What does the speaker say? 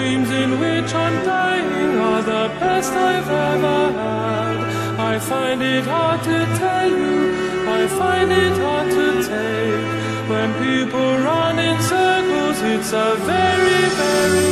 Dreams in which I'm dying are the best I've ever had. I find it hard to tell you, I find it hard to take. When people run in circles, it's a very, very